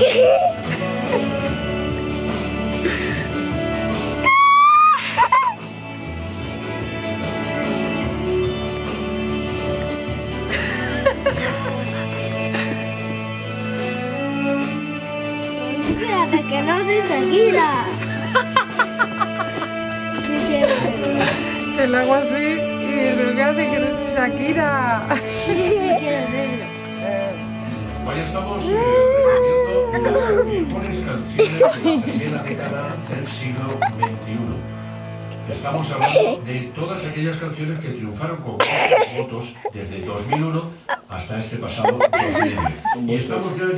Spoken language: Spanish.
¿Qué? Fíjate que no soy seguida. Te lo hago así y lo que hace que no soy Shakira. quiero ser. Hoy eh, estamos... Ah mejores canciones de la primera década del siglo XXI. Estamos hablando de todas aquellas canciones que triunfaron con votos desde 2001 hasta este pasado 2010. Y estamos ya en el